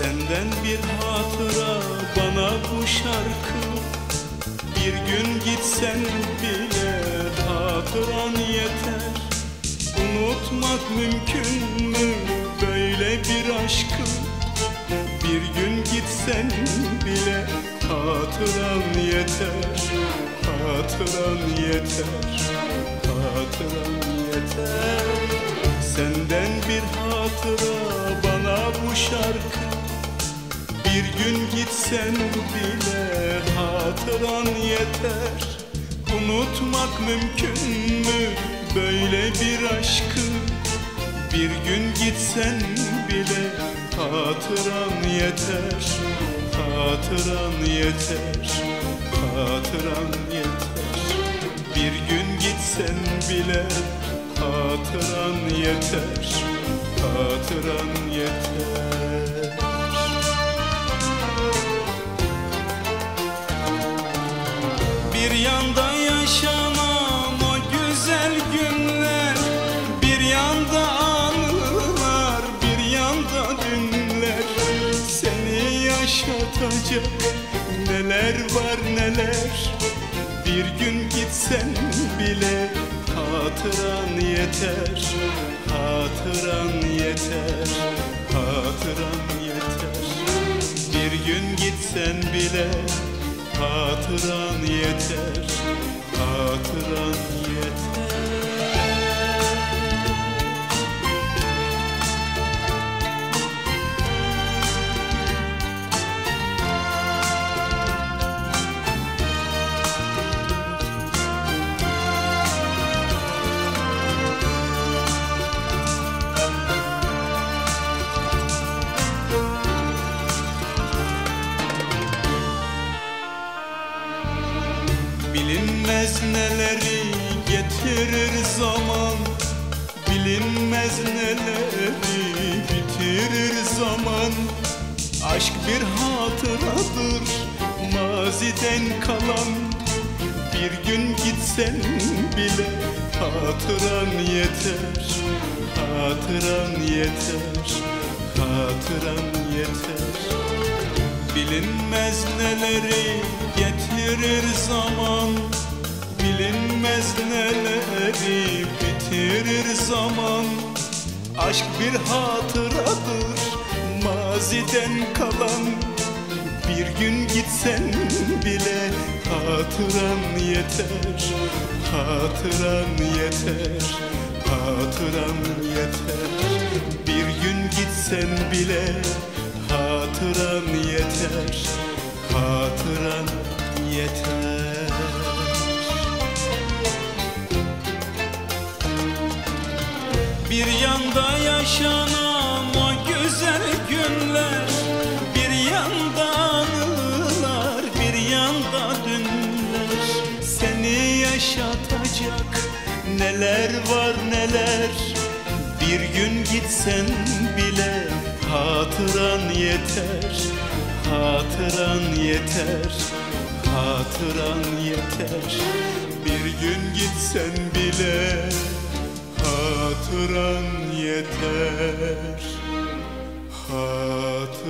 Senden bir hatıra bana bu şarkı. Bir gün gitsen bile hatıran yeter. Unutmak mümkün mü böyle bir aşkı? Bir gün gitsen bile hatıran yeter. Hatıran yeter. Hatıran yeter. Senden bir hatıra bana bu şarkı Bir gün gitsen bile hatıran yeter. Unutmak mümkün mü? Böyle bir aşkı. Bir gün gitsen bile hatıran yeter. Hatıran yeter. Hatıran yeter. Bir gün gitsen bile hatıran yeter. Hatıran yeter yanda yaşanan o güzel günler. Bir yanda anılar, bir yanda dünler. Seni yaşatacak neler var neler. Bir gün gitsen bile hatıran yeter. Hatıran yeter, hatıran yeter. Bir gün gitsen bile hatıran yeter Hatıran yeter Bilinmez neleri getirir zaman Bilinmez neleri bitirir zaman. Aşk bir hatıradır maziden kalan. Bir gün gitsen bile hatıran yeter Hatıran yeter, hatıran yeter. Bilinmez neleri getirir zaman Bilinmez neleri bitirir zaman. Aşk bir hatıradır maziden kalan. Bir gün gitsen bile hatıran yeter Hatıran yeter, hatıran yeter. Bir gün gitsen bile hatıran yeter Hatıran Bir yanda yaşanan o güzel günler Bir yanda anılar, bir yanda dünler. Seni yaşatacak neler var neler. Bir gün gitsen bile hatıran yeter Hatıran yeter, hatıran yeter. Bir gün gitsen bile hatıran yeter. Hatıran